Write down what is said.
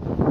you